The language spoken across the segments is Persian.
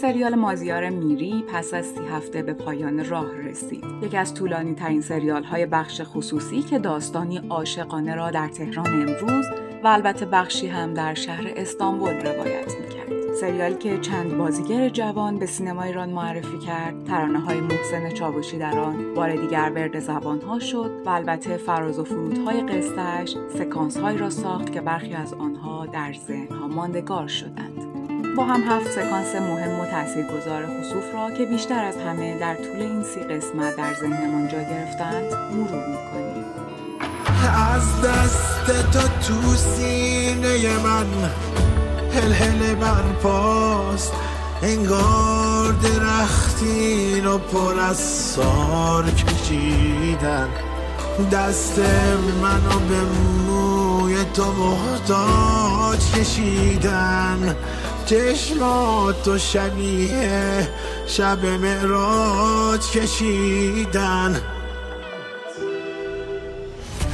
سریال مازیار میری پس از سی هفته به پایان راه رسید. یکی از طولانی ترین سریال های بخش خصوصی که داستانی عاشقانه را در تهران امروز و البته بخشی هم در شهر استانبول روایت می‌کرد. سریالی که چند بازیگر جوان به سینما ایران معرفی کرد ترانه های محسن چاوشی در آن بار دیگر ورد زبان ها شد و البته فراز و فرودهای قصهش سکانس های را ساخت که برخی از آنها در ذهن ها ماندگار شدند با هم هفت سکانس مهم و تاثیرگذار خصوف را که بیشتر از همه در طول این سی قسمت در ذهنمان جا گرفتند مرور می‌کنیم. از دست تو تو سینه من هل هل بر پاست انگار درختین و پر از سار کشیدن. دست منو به موی تو محتاج کشیدن. چشمات و شبیه شب معراج کشیدن.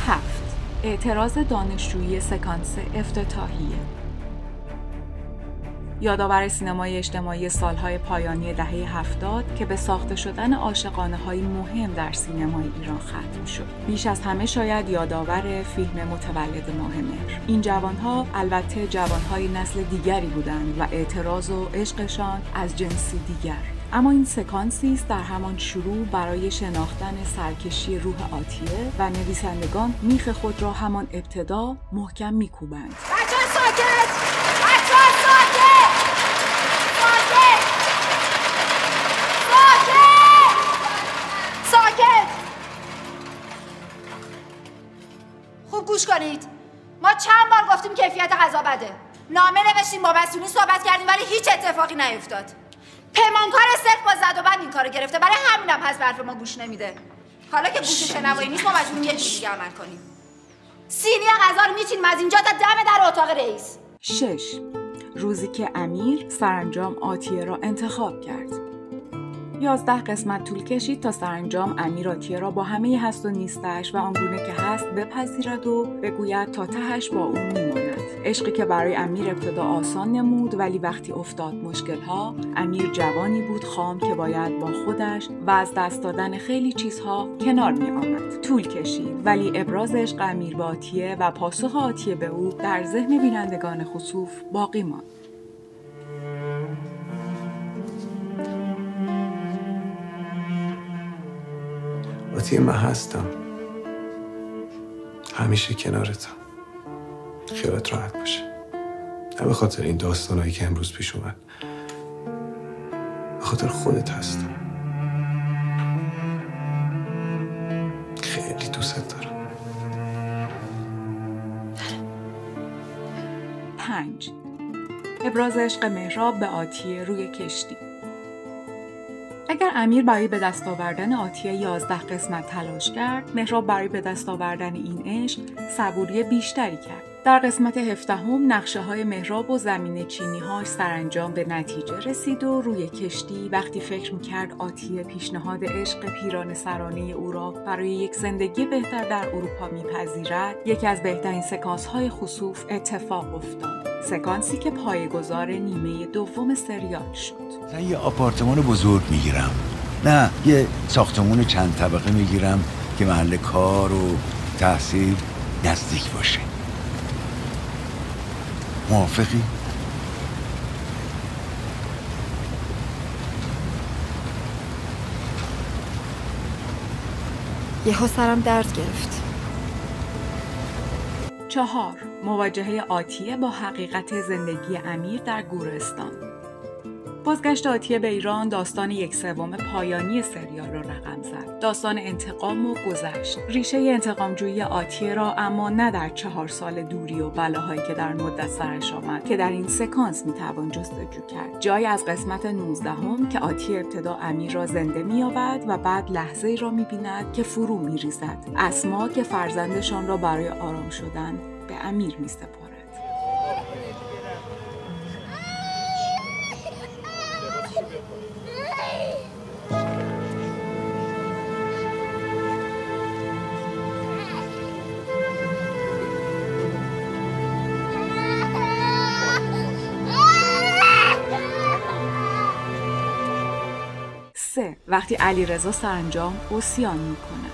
هفت. اعتراض دانشجویی سکانس افتتاحیه. یادآور سینمای اجتماعی سالهای پایانی دهه هفتاد که به ساخته شدن عاشقانه های مهم در سینمای ایران ختم شد. بیش از همه شاید یادآور فیلم متولد ماه مهر. این جوانها البته جوانهای نسل دیگری بودند و اعتراض و عشقشان از جنسی دیگر. اما این سکانسی است در همان شروع برای شناختن سرکشی روح آتیه و نویسندگان میخ خود را همان ابتدا محکم میکوبند. خوب گوش کنید. ما چند بار گفتیم کیفیت غذا بده. نامه نوشتیم با مسئولین صحبت کردیم ولی هیچ اتفاقی نیفتاد. پیمانکار صرف با زد و بند این کارو گرفته. برای همینم هست حرف ما گوش نمیده. حالا که گوش شنوایی نیست ما مجبوریم یه جوری دیگه عمل کنیم. سینی غذا رو میچینیم از اینجا تا دم در اتاق رئیس. شش. روزی که امیر سرانجام آتیه را انتخاب کرد. یازده قسمت طول کشید تا سرانجام امیر را با همه هست و نیستش و آنگونه که هست بپذیرد و بگوید تا تهش با او میماند. عشقی که برای امیر ابتدا آسان نمود ولی وقتی افتاد مشکلها امیر جوانی بود خام که باید با خودش و از دست دادن خیلی چیزها کنار می آمد. طول کشید ولی ابراز عشق امیر به آتیه و پاسخ آتیه به او در ذهن بینندگان خصوف باقی ماند. آتیه من هستم. همیشه کنارتم. خیالت راحت باشه. نه به خاطر این داستانهایی که امروز پیش اومد. به خاطر خودت هستم. خیلی دوست دارم. پنج. ابراز عشق مهراب به آتیه روی کشتی. اگر امیر برای به دست آوردن آتیه 11 قسمت تلاش کرد، مهراب برای به دست آوردن این عشق صبوری بیشتری کرد. در قسمت هفدهم نقشه های مهراب و زمین چینی هاش سرانجام به نتیجه رسید و روی کشتی وقتی فکر می‌کرد آتیه پیشنهاد عشق پیران سرانه او را برای یک زندگی بهتر در اروپا میپذیرد یکی از بهترین سکانس های خصوف اتفاق افتاد. سکانسی که پایگذار نیمه دوم سریال شد. من یه آپارتمان بزرگ می‌گیرم. نه یه ساختمون چند طبقه می‌گیرم که محل کار و تحصیل نزدیک باشه. موافقی؟ یهو سرم درد گرفت. چهار. مواجهه آتیه با حقیقت زندگی امیر در گورستان. بازگشت آتیه به ایران داستان یک سوم پایانی سریال را رقم زد. داستان انتقام و گذشت. ریشه انتقامجویی آتیه را اما نه در چهار سال دوری و بلاهایی که در مدت سرش آمد که در این سکانس می‌توان جستجو کرد. جایی از قسمت 19 هم که آتیه ابتدا امیر را زنده مییابد و بعد لحظه ای را می‌بیند که فرو میریزد. اسما که فرزندشان را برای آرام شدن به امیر میسپارد. وقتی علیرضا سرانجام اوسیان می‌کند.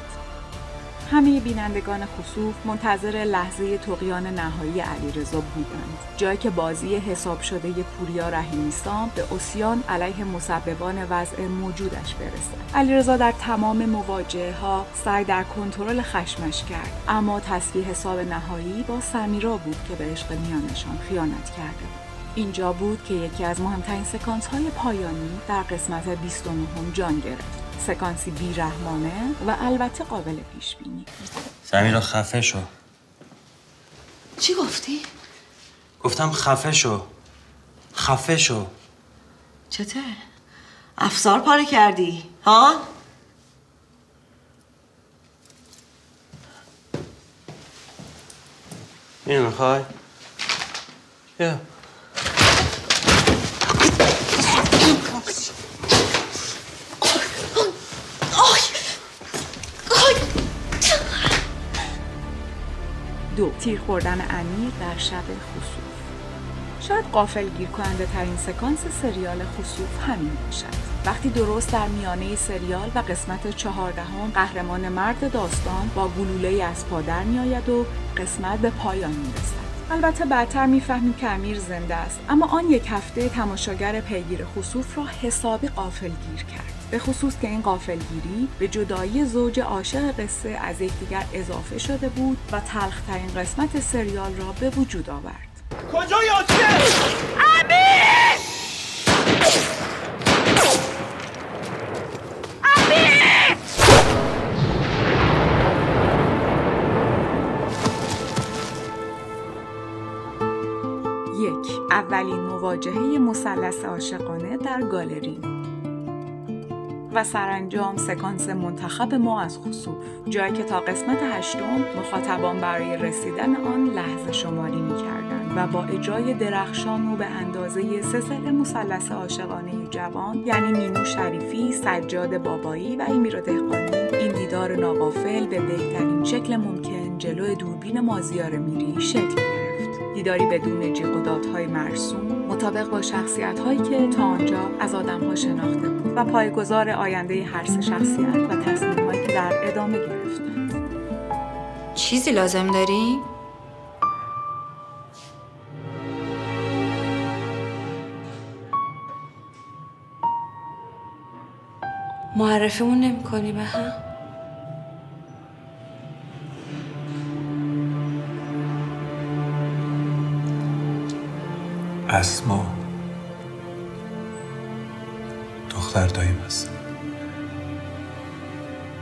همه بینندگان خصوف منتظر لحظه تقیان نهایی علیرضا بودند. جایی که بازی حساب شده پوریا رحیمی به اوسیان علیه مسببان وضع موجودش برسد. علیرضا در تمام مواجهه ها سعی در کنترل خشمش کرد. اما تصویح حساب نهایی با سمیرا بود که به عشق میانشان خیانت کرده بود. اینجا بود که یکی از مهمترین سکانس های پایانی در قسمت 29 جان گرفت سکانسی بیرحمانه و البته قابل پیش بینی سمیرا خفه شو چی گفتی؟ گفتم خفه شو خفه شو چته؟ افسار پاره کردی ها؟ اینو می‌خوای؟ بیا دو تیر خوردن عمیق در شب خسوف. شاید قافل گیر کننده ترین سکانس سریال خسوف همین باشد. وقتی درست در میانه سریال و قسمت چهاردهم قهرمان مرد داستان با گلوله از پادر میآید و قسمت به پایان می‌رسد. البته بعدتر می‌فهمیم که امیر زنده است اما آن یک هفته تماشاگر پیگیر خصوف را حسابی قافل گیر کرد. به خصوص که این قافلگیری به جدایی زوج عاشق قصه از یکدیگر اضافه شده بود و تلخترین قسمت سریال را به وجود آورد کجا؟ امیر! یک اولین مواجهه مثلث عاشقانه در گالری و سرانجام سکانس منتخب ما از خصوف جایی که تا قسمت هشتم مخاطبان برای رسیدن آن لحظه شماری می کردن و با اجرای درخشان و به اندازه سلسله مثلث عاشقانه جوان یعنی مینو شریفی، سجاد بابایی و ایمیرا دهقانی. این دیدار ناقافل به بهترین شکل ممکن جلو دوربین مازیار میری شکل گرفت. دیداری بدون جیغ مرسوم مطابق با شخصیت هایی که تا آنجا از آدم ها شناخته بود و پایگزار آینده هر سه شخصیت و تصمیم هایی که در ادامه گرفتند چیزی لازم داری؟ معرفیمون نمی کنی به هم؟ اسما. دختر داییم هستم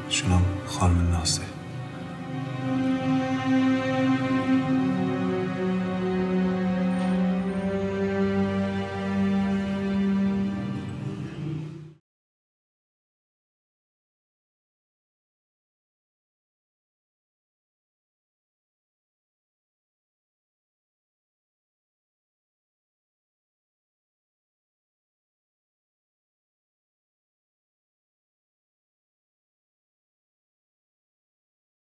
شونم خانم ناصر.